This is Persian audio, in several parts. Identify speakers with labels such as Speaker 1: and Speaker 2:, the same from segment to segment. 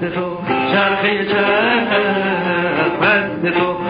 Speaker 1: چرخه چرخ مست تو.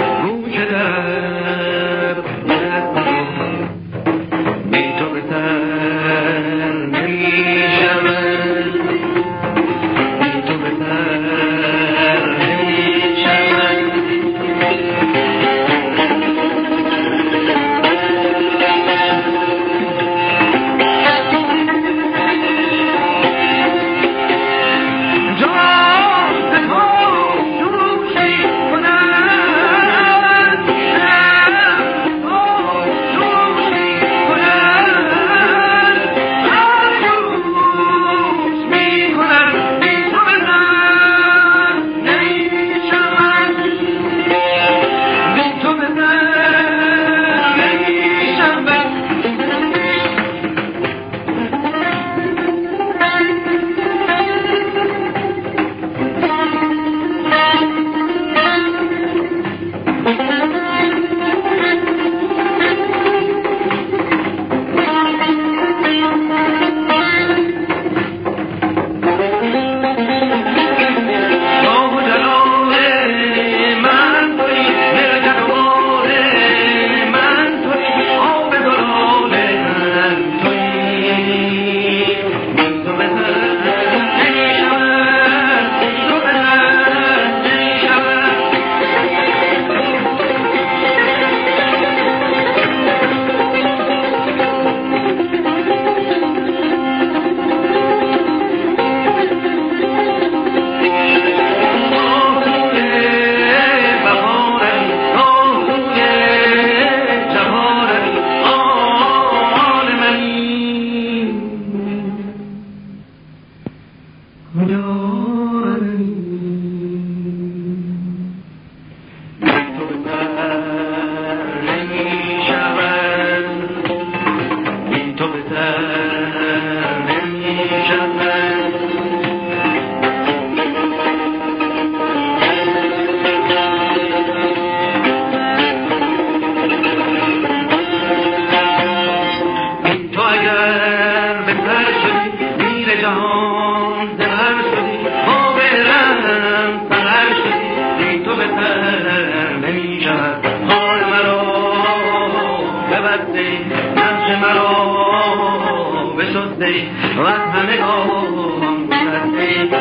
Speaker 1: Thank you.